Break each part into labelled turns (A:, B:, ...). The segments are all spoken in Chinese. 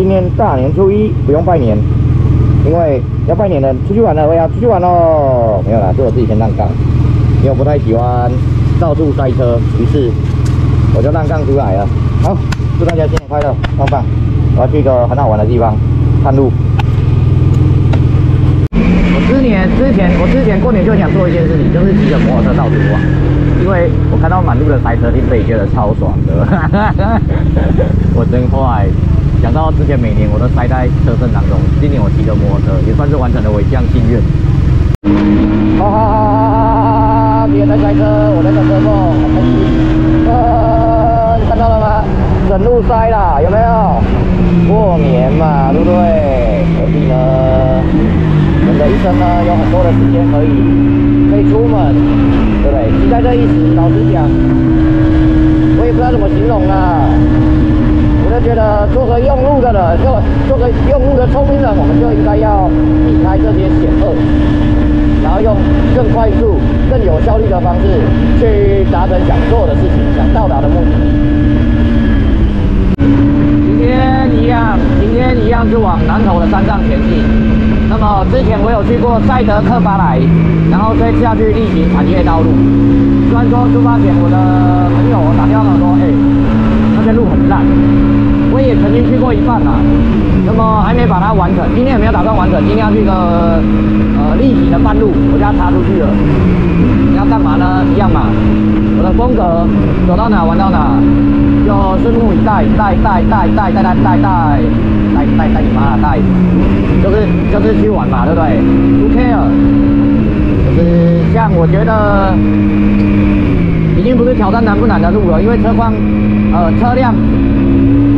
A: 今天大年初一不用拜年，因为要拜年的出去玩了，我要出去玩喽。没有啦，是我自己先让杠，因为我不太喜欢到处塞车，于是我就让杠出来了。好，祝大家新年快乐，棒棒！我要去一个很好玩的地方，探路。我之年之前，我之前过年就想做一件事情，就是骑着摩托车到处玩，因为我看到满路的塞车，听飞觉得超爽的。我真坏，想到之前每年我都塞在车阵当中，今年我骑着摩托车，也算是完成了我一项心愿。哈哈哈哈哈！别在塞车，我在等车后，好开心。啊，你看到了吗？整路塞了，有没有？过年嘛，对不对？何必呢？人的一生呢，有很多的时间可以可以出门，对不对？期待这一时，老实讲，我也不知道怎么形容啊。觉得做个用路的人，做做个用路的聪明人，我们就应该要避开这些险恶，然后用更快速、更有效率的方式去达成想做的事情、想到达的目的明。天一样，今天一样是往南头的山上前进。那么之前我有去过赛德克巴莱，然后这次要去例行产业道路。虽然说出发前我的朋友打电话跟我说，哎、那边路很烂，也曾经去过一半啦，那么还没把它完成。今天也没有打算完成，今天要去个呃立体的半路，我就要插出去了。你要干嘛呢？一样嘛，我的风格走到哪玩到哪，就拭目以待，待待待待待待待待带带带你妈啦带，就是就是去玩嘛，对不对？Who care？就是像我觉得已经不是挑战难不难的路了，因为车况呃车辆，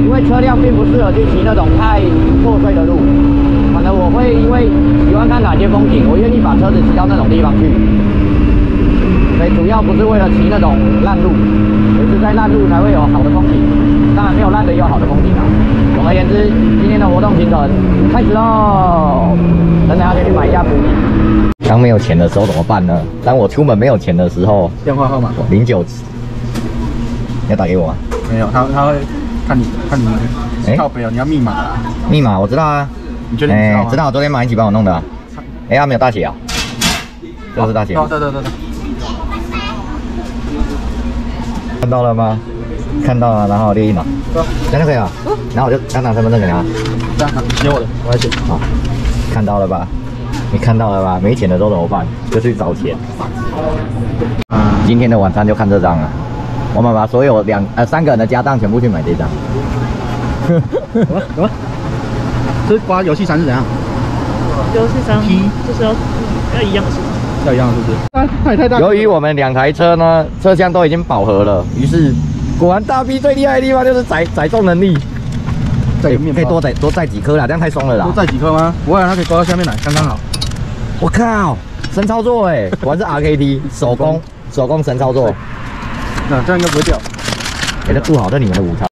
A: 因为车辆并不适合去骑那种太破碎的路，可能我会因为喜欢看哪些风景，我愿意把车子骑到那种地方去。所以主要不是为了骑那种烂路，而是在烂路才会有好的风景。当然没有烂的也有好的风景啊。总而言之，今天的活动行程开始喽！等等要先去买一下补给。当没有钱的时候怎么办呢？当我出门没有钱的时候，
B: 电话号码
A: 零九，你要打给我吗？
B: 没有，他他会看你看你
A: 哎
B: 靠北哦，你要密码啊，
A: 密码我知道啊，
B: 你确定知道吗？
A: 知道，昨天马一起帮我弄的、啊。哎、他没有大写啊，这个是大写。
B: 哦，对对对对，
A: 看到了吗？看到了，然后列印了，这样就可以了。然后我就刚拿身份证给他。
B: 这样接我的，我来写。
A: 好，看到了吧？你看到了吧？没钱的时候怎么办？就去找钱。今天的晚餐就看这张了。我们把所有两呃三个人的家当全部去买这张。
B: 什么什么？这刮游戏三是怎样？
C: 游戏三
B: P
C: 就是要要一样。
B: 要一样是不是？啊，太太大。
A: 由于我们两台车呢车厢都已经饱和了，于是果然大 B 最厉害的地方就是载载重能力，可以多载多载几颗啦，这样太松了啦
B: 多。载几颗吗？不会啊，它可以装到下面来，刚刚好。
A: 我靠，神操作哎！果然是 RKD 手工手工神操作。
B: 那这样应该不会掉。
A: 给它顾好，这是你们的午餐。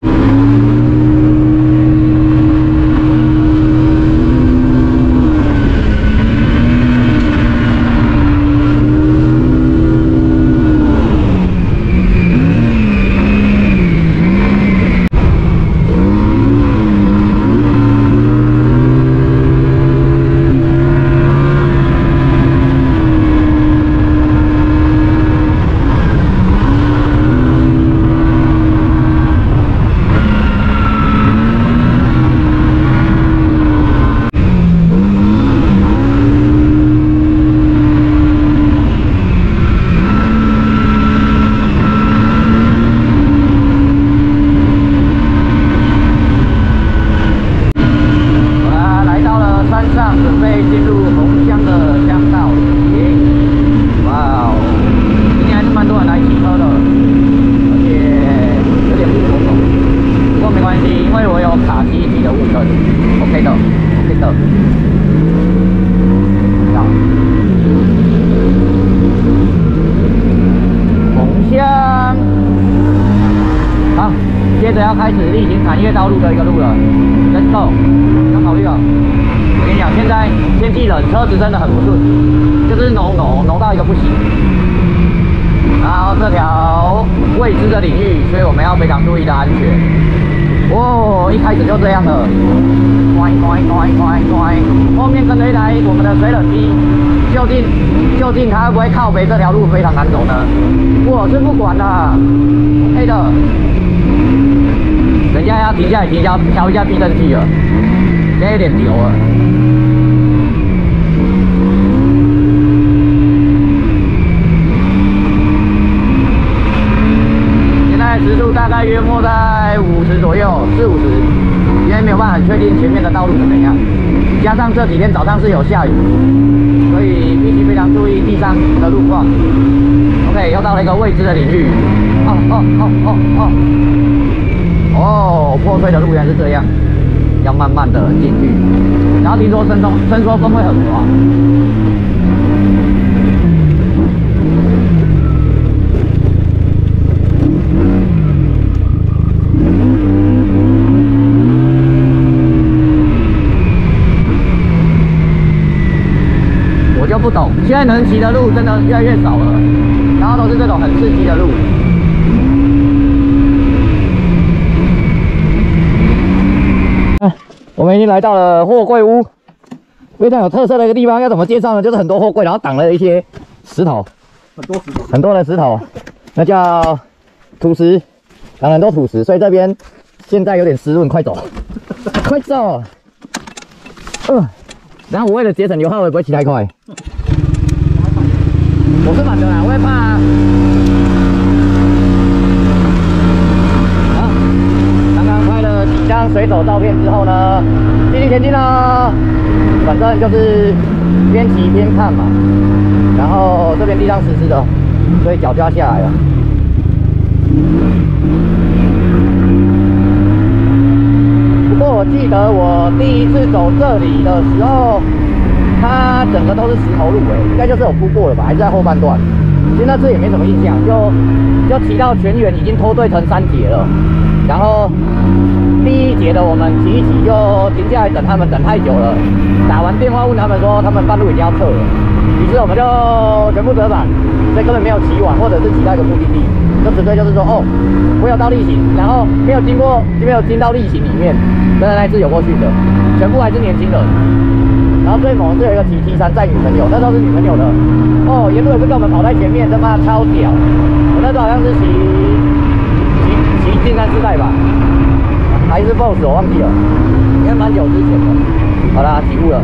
A: 好啦，来到了山上，准备进入红乡的乡道里。哇哦，今天还是蛮多人来骑车的，而且有点不妥手。不过没关系，因为我有卡机体的雾灯，OK 的，OK 的。好，红乡。好，接着要开始例行产业道路的一个路了，Let's go。要考虑了。我跟你讲，现在天气冷，车子真的很不顺，就是挪挪挪到一个不行。然后这条未知的领域，所以我们要非常注意的安全。哦，一开始就这样了，乖乖乖乖乖，后面跟着一台我们的水冷机，究竟究竟它会不会靠北这条路非常难走呢？我是不管的黑的。人家要停下来停下调一下避震器了，现在有点牛了。现在时速大概约莫在五十左右，四五十，因为没有办法确定前面的道路是怎样，加上这几天早上是有下雨，所以必须非常注意地上的路况。OK，又到了一个未知的领域。哦哦哦哦哦。哦，破碎的路原来是这样，要慢慢的进去。然后听说伸缩伸缩风会很滑。我就不懂，现在能骑的路真的越来越少了，然后都是这种很刺激的路。我们已经来到了货柜屋，非常有特色的一个地方。要怎么介绍呢？就是很多货柜，然后挡了一些石头，
B: 很多石头，
A: 很多的石头，那叫土石，挡了很多土石，所以这边现在有点湿润。快走，快走。嗯，然后我为了节省油耗，我也不会骑太快。我是反的啦，我会怕啊！啊，刚刚拍了几。张水手照片之后呢，继续前进啦。反正就是边骑边看嘛。然后这边地上湿湿的，所以脚就要下来了。不过我记得我第一次走这里的时候，它整个都是石头路，哎，应该就是有铺过了吧？还是在后半段？其实那次也没什么印象，就就骑到全员已经脱队成三节了，然后。第一节的我们骑一骑就停下来等他们，等太久了。打完电话问他们说他们半路已经要撤了，于是我们就全部折返，所以根本没有骑完，或者是骑到一个目的地，就纯粹就是说哦，我有到例行，然后没有经过就，没有进到例行里面，跟那次有过去的，全部还是年轻人。然后最猛是有一个骑 T 三载女朋友，那时候是女朋友的，哦，沿路也是跟我们跑在前面，他妈超屌。我那时候好像是骑骑骑进山四代吧。还是 BOSS，我忘记了，应该蛮久之前的。好啦，起雾了。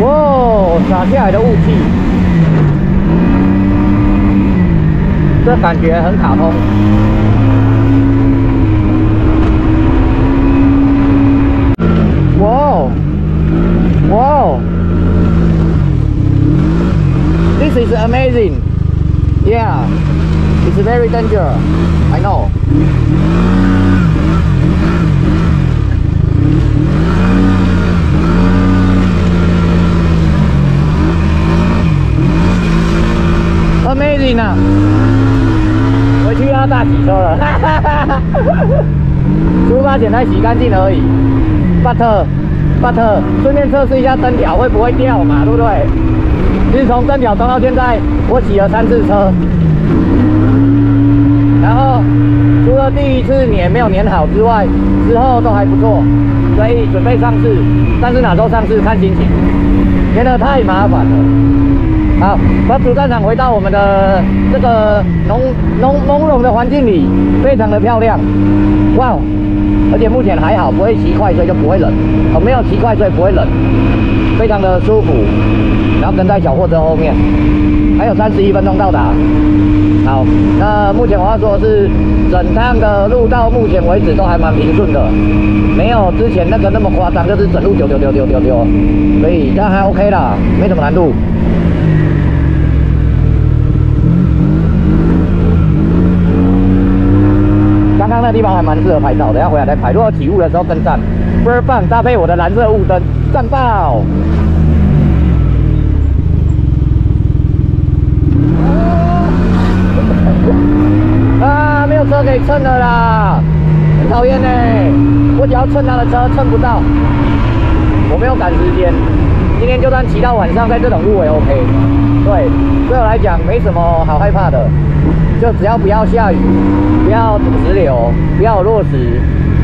A: 哇，洒下来的雾气，这感觉很卡通。哇，哇 This is amazing. Yeah, it's very dangerous. I know. Amazing 啊！回去要大洗车了，出发前才洗干净而已。But but 顺便测试一下灯条会不会掉嘛，对不对？自从灯条装到现在，我洗了三次车，然后除了第一次碾没有碾好之外，之后都还不错，所以准备上市。但是哪时候上市看心情，觉得太麻烦了。好，把主战场回到我们的这个浓浓朦胧的环境里，非常的漂亮。哇，而且目前还好，不会骑快，所以就不会冷。哦，没有骑快，所以不会冷，非常的舒服。然后跟在小货车后面，还有三十一分钟到达。好，那目前我要说的是，整趟的路到目前为止都还蛮平顺的，没有之前那个那么夸张，就是整路丢丢丢丢丢丢，所以这样还 OK 啦，没什么难度。地方还蛮适合拍照，等下回来再拍。如果起雾的时候跟站，倍儿棒，搭配我的蓝色雾灯，赞爆！啊，没有车可以蹭的啦！很讨厌呢。我只要蹭他的车，蹭不到，我没有赶时间。今天就算骑到晚上，在这种路也 OK。对，对我来讲没什么好害怕的，就只要不要下雨，不要土石流，不要落石，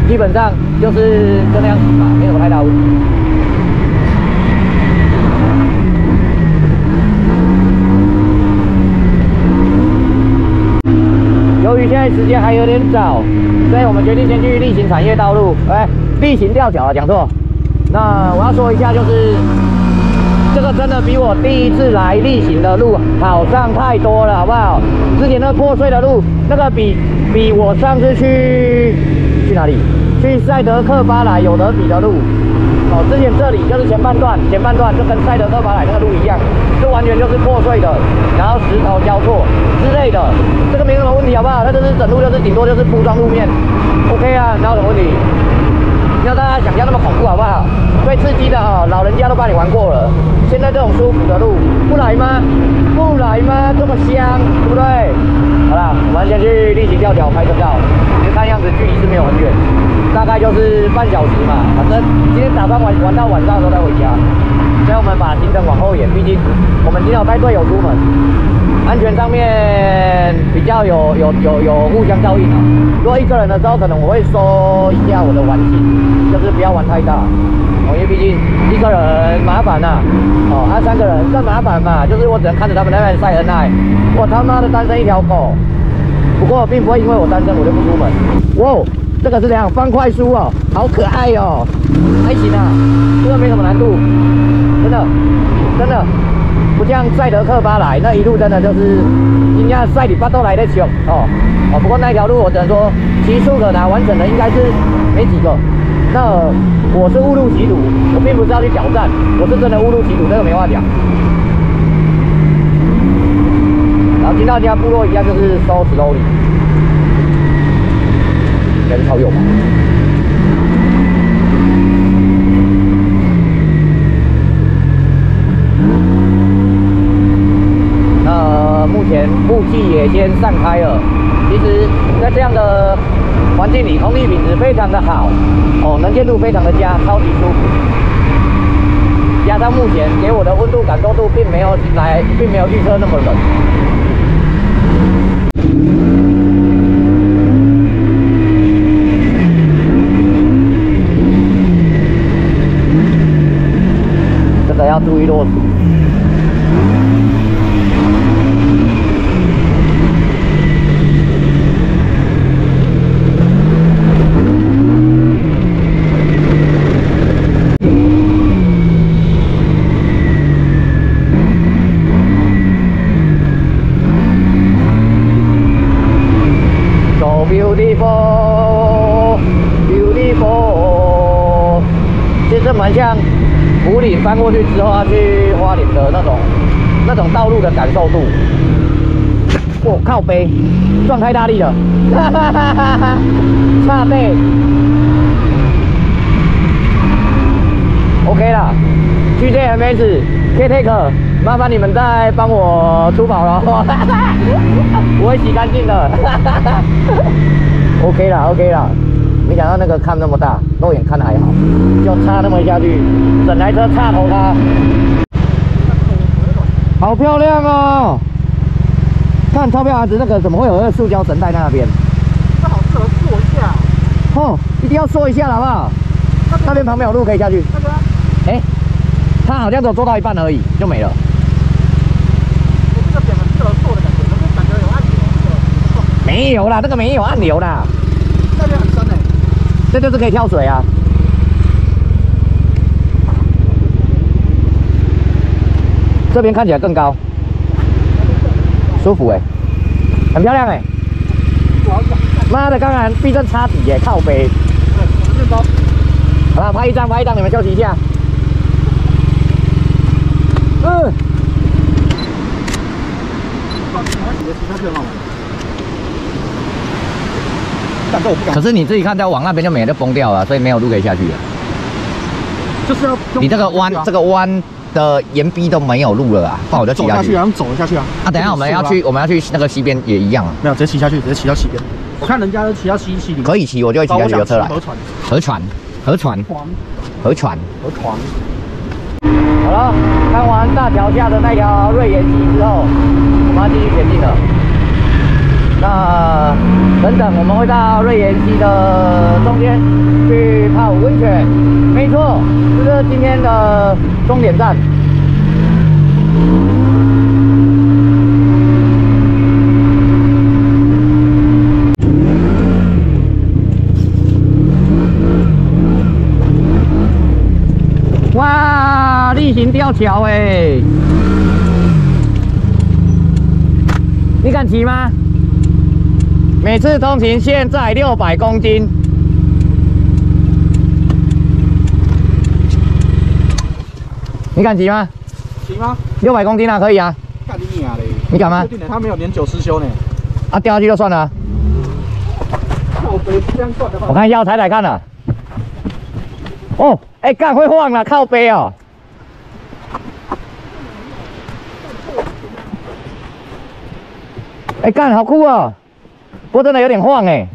A: 基本上就是就那样子嘛，没什么太大问题。由于现在时间还有点早，所以我们决定先去例行产业道路，哎，例行吊脚啊，讲错。那我要说一下，就是这个真的比我第一次来例行的路好上太多了，好不好？之前那破碎的路，那个比比我上次去去哪里？去赛德克巴莱有得比的路。哦，之前这里就是前半段，前半段就跟赛德克巴莱那个路一样，就完全就是破碎的，然后石头交错之类的，这个没什么问题，好不好？它就是整路就是顶多就是铺装路面，OK 啊，哪有什么问题？不要大家想象那么恐怖，好不好？最刺激的哦，老人家都帮你玩过了，现在这种舒服的路不来吗？不来吗？这么香，对不对？好啦，我们先去立行吊桥拍个照，就看样子距离是没有很远，大概就是半小时嘛。反正今天打算玩玩到晚上的时候再回家，所以我们把行程往后延，毕竟我们今天有带队友出门，安全上面比较有有有有互相照应啊。如果一个人的时候，可能我会收一下我的玩具，就是不要玩太大。因为毕竟一个人麻烦呐、哦，啊三个人更麻烦嘛，就是我只能看着他们那边晒恩爱，我他妈的单身一条狗。不过并不会因为我单身我就不出门。哇，这个是这样方块书哦，好可爱哦，还行啊，这个没什么难度，真的真的不像赛德克巴莱那一路真的就是人家赛里巴都来得穷哦哦。不过那条路我只能说骑速可拿完整的应该是没几个。那我是误入歧途，我并不是要去挑战，我是真的误入歧途，这个没话讲。然后进到家部落一样就是收 slowly，应该是超有吧。那目前雾气也先散开了，其实，在这样的环境里，空气品质非常的好，哦，能见度非常的佳，超级舒服。加上目前给我的温度感受度并没有来，并没有预测那么冷。这个要注意落实。So beautiful, beautiful，其实蛮像湖里翻过去之后要去花莲的那种那种道路的感受度。我、靠背，撞太大力了，哈哈哈哈哈，差背。OK 啦，GJMS K Take，麻烦你们再帮我出跑了，我会洗干净的。OK 啦，OK 啦，没想到那个看那么大，肉眼看的还好，就差那么一下去，整台车差头它。好漂亮哦！看钞票盒子那个怎么会有那个塑胶绳带在那边？
B: 这好适合坐一下。
A: 哦，一定要坐一下好不好？那边旁边有路可以下去。
B: 那个啊，
A: 哎、它好像只有做到一半而已，就没了。
B: 我这个点很适合坐的感觉，可是感觉有按钮。
A: 没有啦，这个没有按钮啦。这就是可以跳水啊。这边看起来更高，舒服哎、很漂亮哎、妈的，刚才避震差底耶，靠背。好了，拍一张，拍一张，你们休息一下。嗯，
B: 但这我不敢
A: 可。是你自己看，再往那边就没了，就崩掉了，所以没有路可以下去了。
B: 就是要用
A: 你这个弯，这个弯的岩壁都没有路了啊，不好我就骑下去。
B: 走下去啊，用走下去啊。
A: 啊，等一下我们要去，我们要去那个西边也一样啊。
B: 没有，直接骑下去，直接骑到西边。我看人家都骑到西西里，
A: 可以骑，我就会骑下去有车来。
B: 河船，
A: 河船，河船，
B: 船，
A: 河船。
B: 河船。
A: 好了，看完大桥下的那条瑞岩溪之后，我们要继续前进了。那等等，我们会到瑞岩溪的中间去泡温泉。没错，这是今天的终点站。哇，例行吊桥哎！你敢骑吗？每次通勤限载六百公斤。你敢骑吗？
B: 骑吗？
A: 六百公斤啊，可以啊。
B: 干你娘嘞！
A: 你敢吗
B: 确？定的，他没有年久失修呢。
A: 啊，掉下去就算了啊。我看一下，我踩踩看了。哦，哎、干会晃了，靠背哦。哎、干好酷哦，不过真的有点晃哎。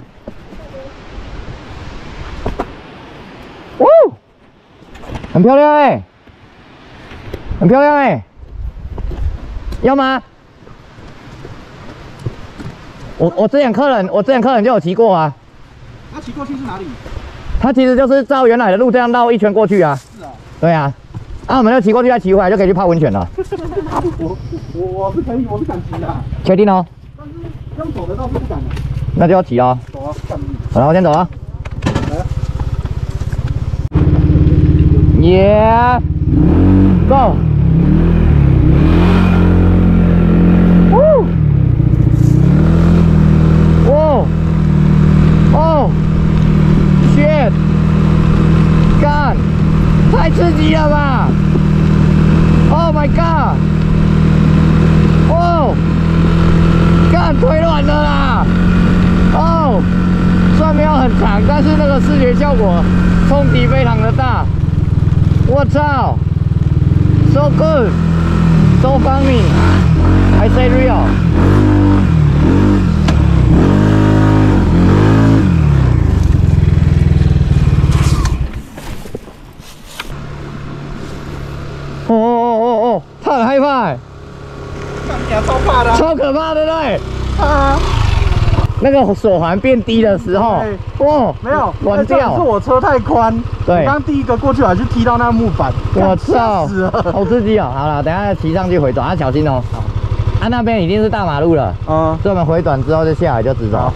A: 哇，很漂亮哎，很漂亮哎。要吗？我我之前客人，我之前客人就有骑过啊。
B: 他骑过去是哪里？
A: 他其实就是照原来的路这样绕一圈过去啊。
B: 是啊，
A: 对啊，啊，我们就骑过去再骑回来就可以去泡温泉了。
B: 我我我是可以，我是敢骑的，
A: 确定哦？
B: 但是用走的倒是不敢的。
A: 那就要骑
B: 啊，
A: 好了，我先走了。
B: 来啊，
A: 耶、Go！呜！哇！哦！shit！干！太刺激了吧！Oh my god！哦！干，腿软了啦！哦！虽然没有很长，但是那个视觉效果冲击非常的大。我操！So good, so funny. I say real. 哦哦哦哦，他很害怕欸，
B: 干你娘超怕的啊。
A: 超可怕的对。
B: 啊，
A: 那个锁环变低的时候，哇，
B: 没有，关掉是。我车太宽。
A: 对
B: 我刚第一个过去还是踢到那木板，
A: 我操
B: 死，了。
A: 好刺激哦！好了，等下骑上去回转，要小心哦。啊，那边已经是大马路了，
B: 嗯，
A: 所以我们回转之后就下来就直走
B: 好。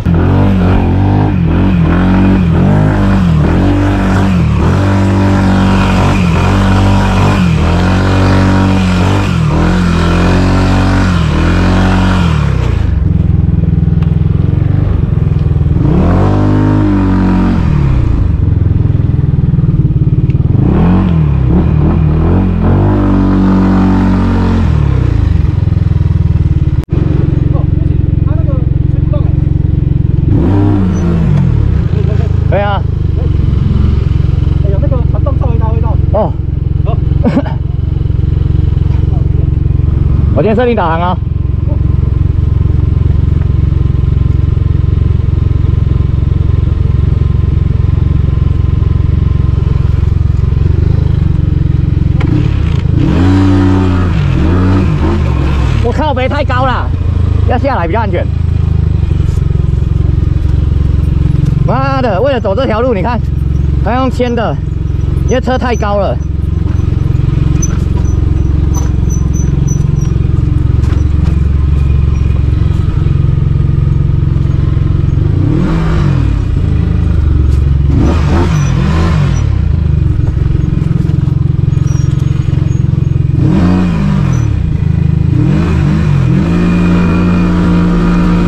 B: 哦，不行，他那个吹不动哎。
A: 对啊，
B: 哎呀，那个传动稍
A: 哦，
B: 好，
A: 我先设定导航啊。我靠北太高了，要下来比较安全。妈的，为了走这条路，你看还用牵的，因为车太高了。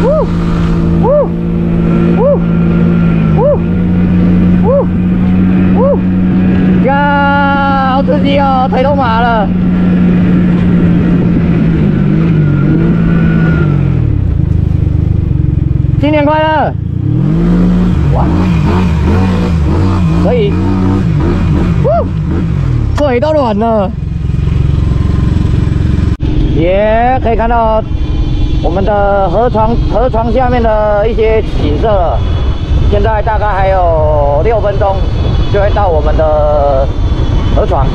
A: 呜呜呜呜呜呜！呀，好刺激哦，腿都麻了。新年快乐！哇，可以，呜，腿都软了。耶、可以看到我们的河床河床下面的一些景色。现在大概还有六分钟就会到我们的河床。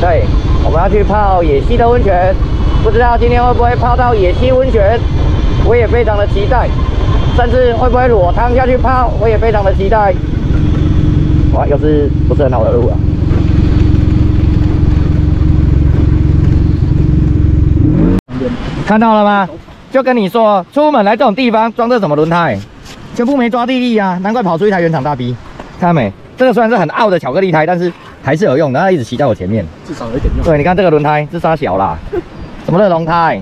A: 对，我们要去泡野溪的温泉，不知道今天会不会泡到野溪温泉，我也非常的期待。甚至会不会裸汤下去泡，我也非常的期待。哇，又是不是很好的路啊？看到了吗？就跟你说，出门来这种地方装这什么轮胎，全部没抓地力啊，难怪跑出一台原厂大 B。看到没？这个虽然是很傲的巧克力胎，但是还是有用的，它一直骑在我前面。
B: 至少有一点用。
A: 对，你看这个轮胎是沙小啦，什么热熔胎，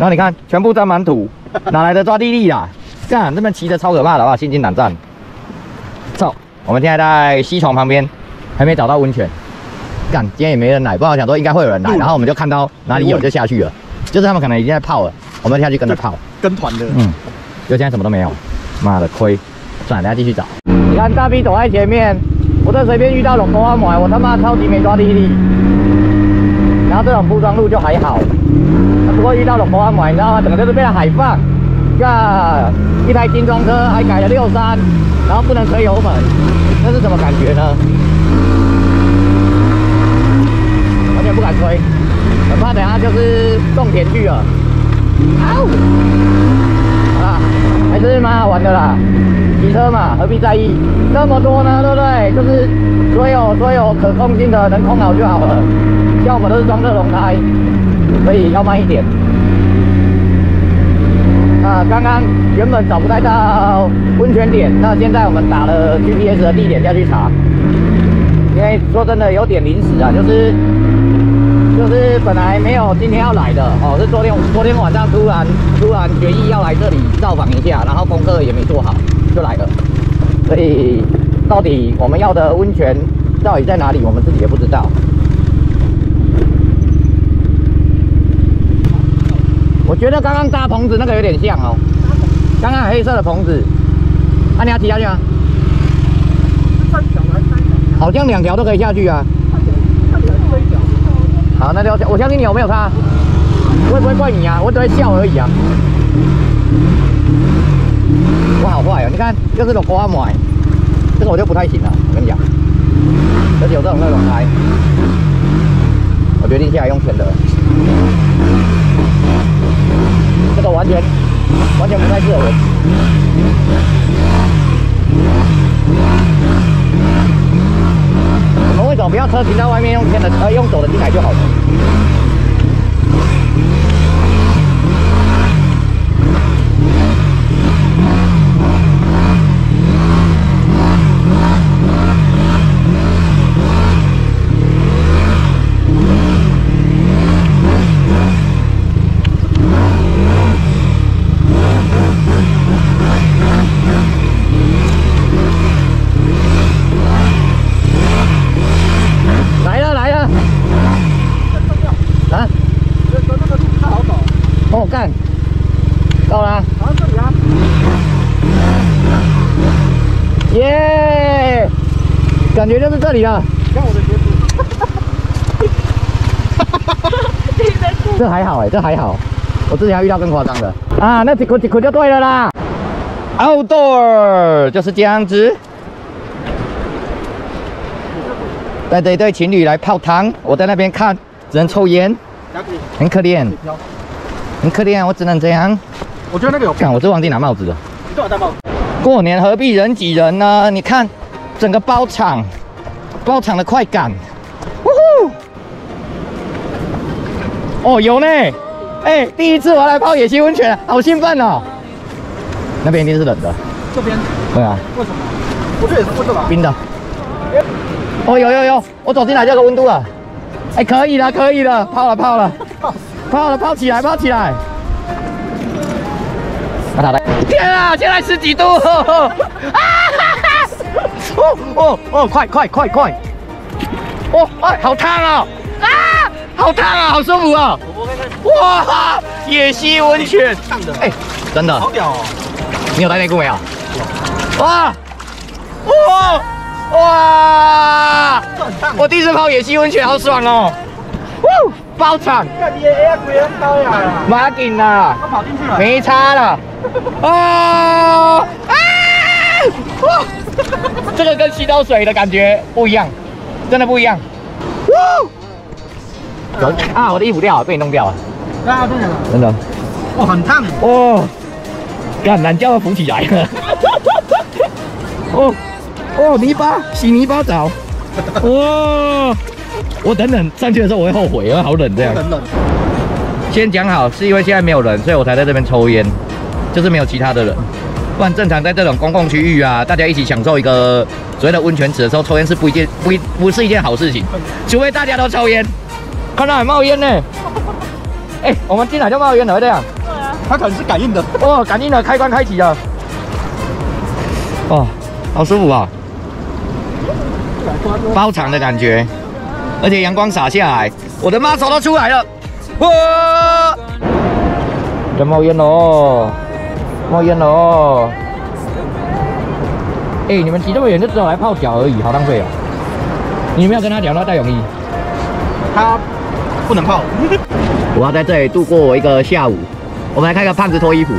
A: 然后你看全部沾满土，哪来的抓地力啦？干，这边骑着超可怕的，好不好？心惊胆战。走，我们现在在西床旁边，还没找到温泉。干，今天也没人来，不然我想说应该会有人来，然后我们就看到哪里有就下去了，就是他们可能已经在泡了，我们下去跟着泡。
B: 跟团的。
A: 嗯，就现在什么都没有，妈的亏，算了，等下继续找。你看大 B 走在前面，我这随便遇到龙头阿买，我他妈超级没抓地力。然后这种铺装路就还好，不过遇到龙头阿买，你知道吗？整个就是被它海放。看，一台精装车还改了六三，然后不能吹油门，这是什么感觉呢？完全不敢吹，很怕等下就是种田去了。好啦，还是蛮好玩的啦。骑车嘛，何必在意那么多呢？对不对？就是所有所有可控性的能控好就好了。像我们都是装热熔胎，所以要慢一点。啊，刚刚原本找不太到温泉点，那现在我们打了 GPS 的地点下去查。因为说真的有点临时啊，就是就是本来没有今天要来的哦，是昨天昨天晚上突然突然决议要来这里造访一下，然后功课也没做好就来了。所以到底我们要的温泉到底在哪里，我们自己也不知道。我觉得刚刚搭棚子那个有点像哦，刚刚黑色的棚子，啊，你要骑下去吗？
B: 三条还是三条？
A: 好像两条都可以下去啊。好，那就我相信你有没有差？会不会怪你啊？我只会笑而已啊。我好坏哦，你看又是个花买，这个我就不太行了。我跟你讲，而且有这种热熔胎，我决定下来用全的。这个完全完全不太适合我。我们为什么不要车停在外面用牵的，呃，用走的进来就好了？来了来了，啊，
B: 这个那个路不太好走，
A: 哦干，到了啊，
B: 好像这里啊。
A: 耶，感觉就是这里了。
B: 你看我的鞋子。
A: 这还好哎，这还好。我之前还遇到更夸张的啊，那几口几口就对了啦。Outdoor 就是这样子，带着一对情侣来泡汤，我在那边看，只能抽烟，很可怜，很可怜，我只能这样。
B: 我觉得那个有
A: 看，我是忘记拿帽子了。
B: 你都有戴帽子。
A: 过年何必人挤人呢？你看整个包场，包场的快感，呜呼！哦，有呢，哎、第一次我来泡野溪温泉，好兴奋哦。那边一定是冷的，
B: 这边
A: 对啊，
B: 为什么？我觉得也是温的吧。
A: 冰的。哦，有有有，我走进来这个温度了，哎、可以了，可以了，泡了泡了，泡了泡起来，泡起来。把它来！天啊，现在十几度！啊！哦哦哦，快快快快！哦，哎，好烫哦！啊，好烫啊，好舒服啊！
B: 我看看，
A: 哇，野溪温泉，
B: 烫的，
A: 哎，真的
B: 好，屌哦。
A: 你有带内裤没有？哇哇哇！我第一次泡野溪温泉，好爽哦！哇包场，
B: 看你的 A 鬼人高呀！
A: 马紧啦
B: 他，跑进去了。
A: 没差了。啊啊！哇，这个跟洗到水的感觉不一样，真的不一样。哇！啊，我的衣服掉了，被你弄掉了，
B: 啊，真的。
A: 真的。
B: 哇，很烫。
A: 哦，干懒觉要浮起来了。哦哦，泥巴，洗泥巴澡。哇！我等等上去的时候我会后悔，因为好冷这样。
B: 很冷。
A: 先讲好，是因为现在没有人，所以我才在这边抽烟，就是没有其他的人。不然正常在这种公共区域啊，大家一起享受一个所谓的温泉池的时候，抽烟是不一件不一不是一件好事情，除非大家都抽烟。看到还冒烟呢。哎、我们进来就冒烟了，会这样。
B: 它可能是感应的。
A: 哦，感应的开关开启了。哦，好舒服啊，包场的感觉，而且阳光洒下来，我的妈手都出来了，哇！在冒烟喽，冒烟了哦！哎、你们骑这么远就只有来泡脚而已，好浪费哦。你没有跟他聊到戴泳衣？
B: 他不能泡。
A: 我要在这里度过我一个下午。我们来看看胖子脱衣服。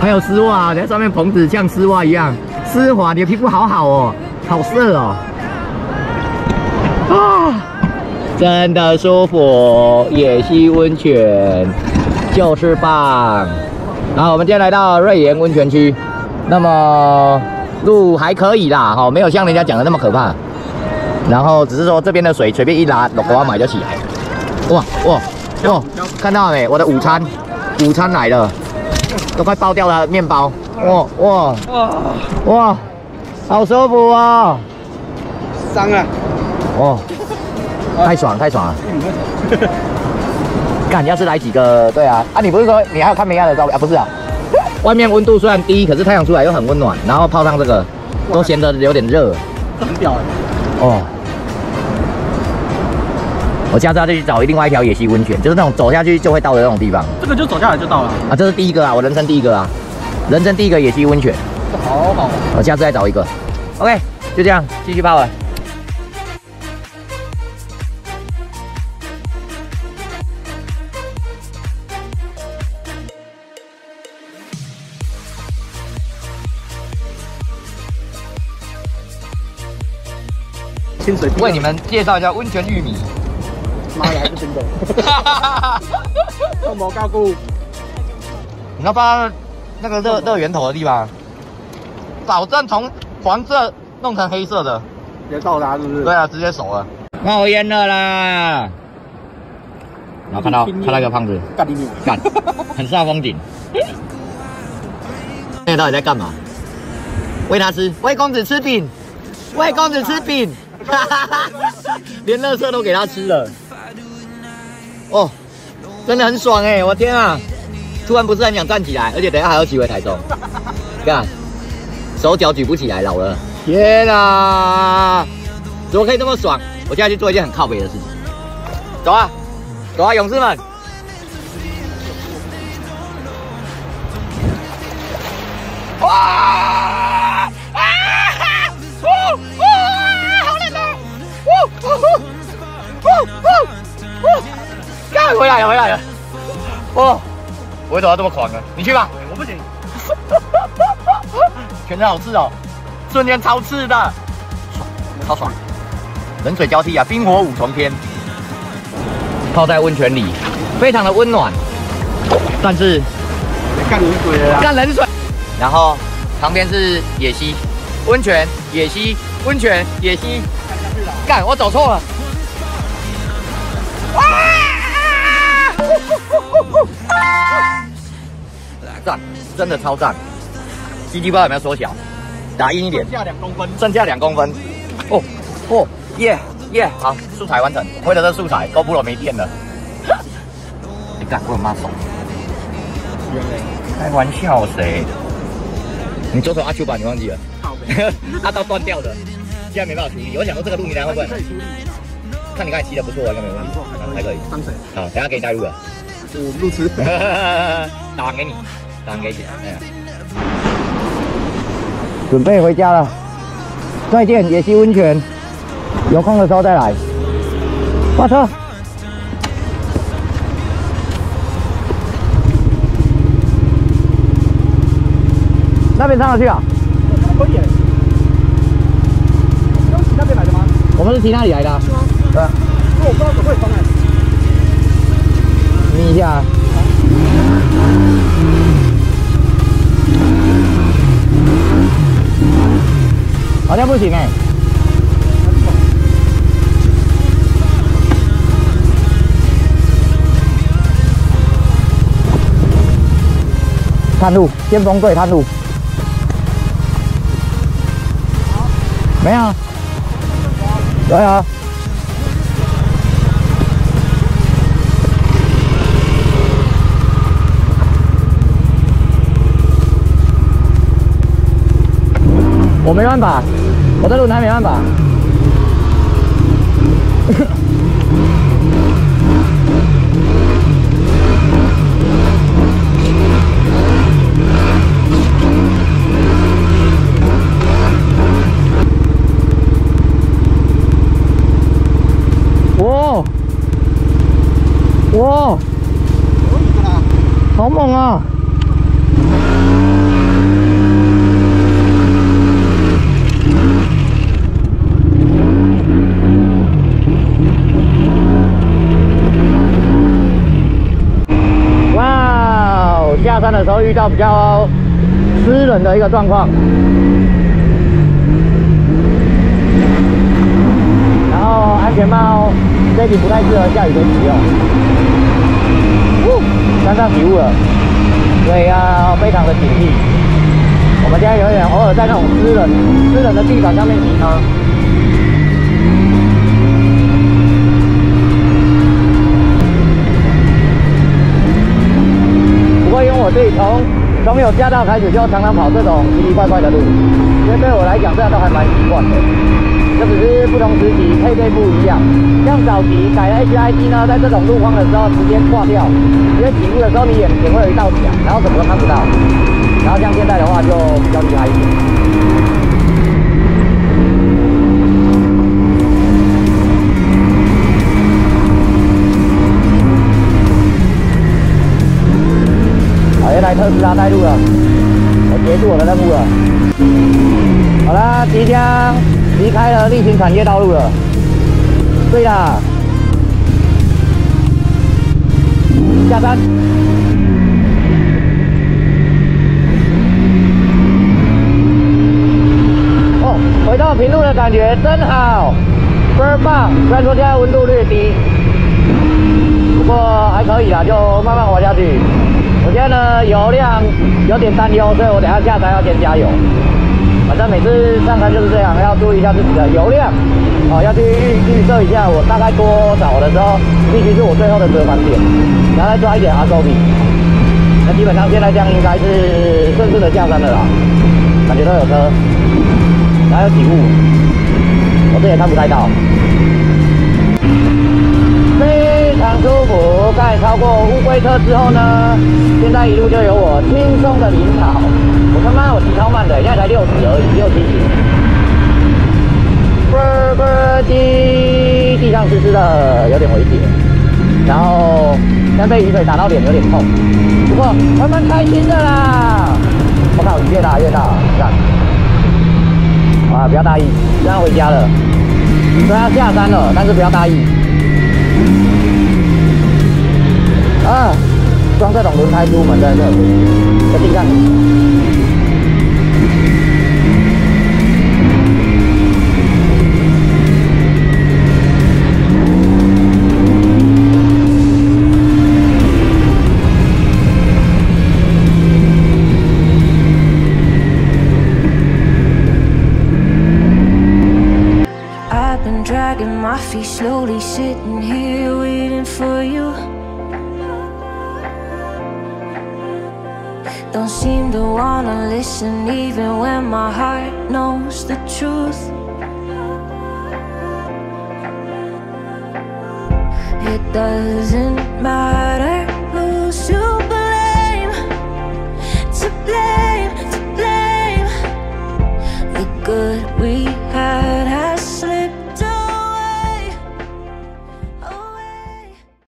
A: 还有丝袜，在上面棚子像丝袜一样丝滑，你的皮肤好好哦，好色哦，啊，真的舒服，野溪温泉就是棒。然后我们今天来到瑞岩温泉区，那么路还可以啦，哈，没有像人家讲的那么可怕。然后只是说这边的水随便一拉，我要买就起来。哇哇哇！看到没？我的午餐，午餐来了。都快爆掉了面包，哇哇
B: 哇，
A: 哇，好舒服哦，
B: 伤了。
A: 哦，太爽太爽了。干，要是来几个，对啊，啊，你不是说你还有看梅亚的照片啊？不是啊，外面温度虽然低，可是太阳出来又很温暖，然后泡上这个，都显得有点热
B: 这很屌哎。
A: 哦。我下次要再去找另外一条野溪温泉，就是那种走下去就会到的那种地方
B: 这个就走下来就到了。
A: 啊。这是第一个啊，我人生第一个啊，人生第一个野溪温泉。
B: 这好好。
A: 我下次再找一个。OK，就这样，继续泡了。
B: 清水
A: 为你们介绍一下温泉玉米。
B: 妈的还不行的。看毛高菇。
A: 你要把那个热热源头的地方，保证从黄色弄成黑色的。
B: 直接到达是不是？
A: 对啊，直接熟了。冒烟了啦！然后看到看到一个胖子，
B: 干你！
A: 干，很煞风景。现在到底在干嘛？喂他吃，喂公子吃饼，喂公子吃饼，哈 连垃圾都给他吃了。哦，真的很爽哎！我天啊，突然不是很想站起来，而且等一下还要骑回台中。看，手脚举不起来，老了。天啊，怎么可以这么爽？我现在去做一件很靠北的事情。走啊，走啊，勇士们！哇！回来了，回来了！哦，我为什么要这么狂啊？你去吧，
B: 我不行。
A: 全身好刺哦，瞬间超刺的，爽，超爽！冷水交替啊，冰火五重天，泡在温泉里，非常的温暖，但是
B: 干冷水了啦。
A: 干冷水，然后旁边是野溪。温泉，野溪温泉，野溪，干我走错了，赞，真的超赞，鸡鸡不知道有没有缩小，打硬一点，
B: 下两公分。
A: 剩下两公分，哦哦耶耶，好，素材完成，为了这素材，GoPro 没电了，你干我有妈手。开玩笑谁？你左手阿丘吧，你忘记了？阿刀断掉的，现在没办法处理。我想说这个路你来会不会？看你刚才骑的不错，应该没问题，好还可以。
B: 当水。
A: 好，等下给你带路了。
B: 我路痴。
A: 打完给你，i'm standing there 有空的时候再
B: oh baby let's go let's go let's
A: 我
B: 不知道怎么会上来。
A: 你一下啊。好像不行哎、探路，先锋队探路。没有啊。我没办法，我在轮胎没办法。哇哇，好猛啊！哇哦，下山的时候遇到比较湿冷的一个状况，然后安全帽这里不太适合下雨天使用。呜山上起雾了，所以要非常的警惕。我们现在有点偶尔在那种湿冷、湿冷的地板上面骑车。会用我自己从从有驾照开始就常常跑这种奇奇怪怪的路，所以对我来讲这样都还蛮习惯的。这只是不同时期配备不一样。像早期改了 HID 呢，在这种路况的时候直接挂掉，因为起步的时候你眼前会有一道墙，然后什么都看不到。然后像现在的话就比较厉害一点。好，原来特斯拉带路了，我结束我的任务了。好啦，即将离开了例行产业道路了。对啦，下山。哦，回到平路的感觉真好，倍儿棒。虽然说现在温度略低，不过还可以啦，就慢慢滑下去。现在呢油量有点担忧，所以我等下下山要先加油。反正每次上山就是这样，要注意一下自己的油量，哦，要去预预设一下我大概多少的时候，必须是我最后的折返点，然后再抓一点阿周比。那基本上现在这样应该是顺顺的下山了啦，感觉都有车，然后有起雾，我这也看不太到。在超过乌龟车之后呢，现在一路就有我轻松的领跑。我他妈我骑超慢的，现在才六十而已，六七十。啵啵地，地上湿湿的，有点危险。然后现在被雨水打到脸，有点痛。不过还蛮开心的啦。我靠，雨越大越大，干！啊，不要大意，现在回家了。虽然要下山了，但是不要大意。啊，装这种轮胎出门真的是在地上。
D: The truth.